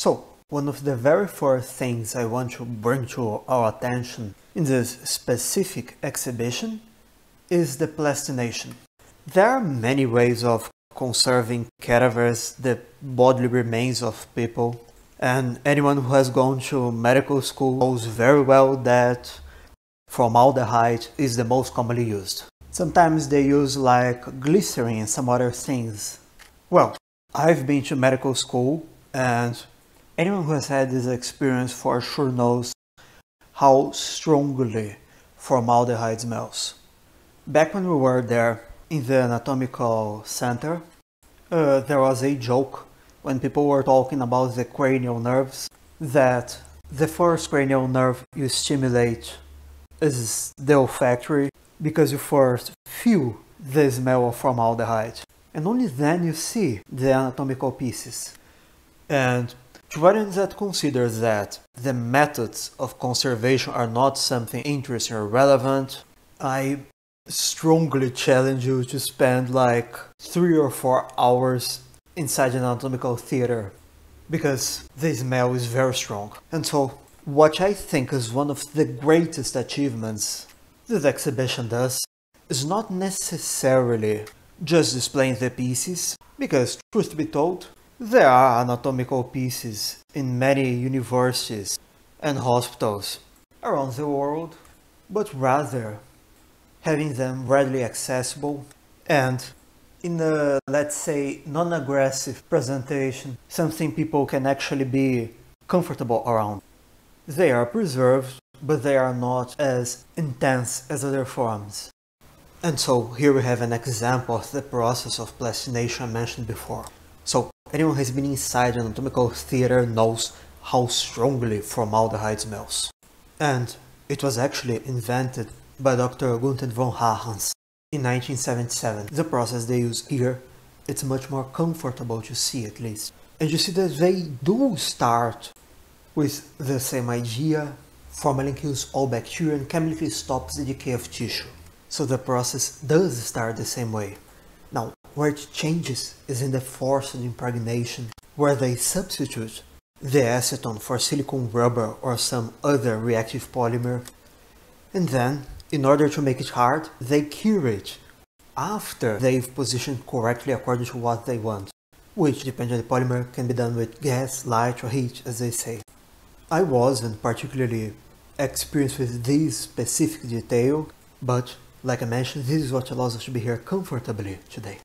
So, one of the very first things I want to bring to our attention in this specific exhibition is the plastination. There are many ways of conserving cadavers, the bodily remains of people, and anyone who has gone to medical school knows very well that formaldehyde is the most commonly used. Sometimes they use like glycerin and some other things. Well, I've been to medical school and Anyone who has had this experience for sure knows how strongly formaldehyde smells. Back when we were there in the anatomical center, uh, there was a joke when people were talking about the cranial nerves that the first cranial nerve you stimulate is the olfactory because you first feel the smell of formaldehyde and only then you see the anatomical pieces. And that considers that the methods of conservation are not something interesting or relevant, I strongly challenge you to spend like three or four hours inside an anatomical theater because the smell is very strong. And so, what I think is one of the greatest achievements this exhibition does is not necessarily just displaying the pieces, because truth be told, there are anatomical pieces in many universities and hospitals around the world, but rather having them readily accessible and in a, let's say, non-aggressive presentation, something people can actually be comfortable around. They are preserved, but they are not as intense as other forms. And so here we have an example of the process of plastination mentioned before. So anyone who has been inside an anatomical theater knows how strongly formaldehyde smells. And it was actually invented by Dr. Gunther von Hagens in 1977. The process they use here, it's much more comfortable to see at least. And you see that they do start with the same idea. Formalin kills all bacteria and chemically stops the decay of tissue. So the process does start the same way. Where it changes is in the forced impregnation, where they substitute the acetone for silicone rubber or some other reactive polymer. And then, in order to make it hard, they cure it after they've positioned correctly according to what they want, which, depending on the polymer, can be done with gas, light, or heat, as they say. I wasn't particularly experienced with this specific detail, but like I mentioned, this is what allows us to be here comfortably today.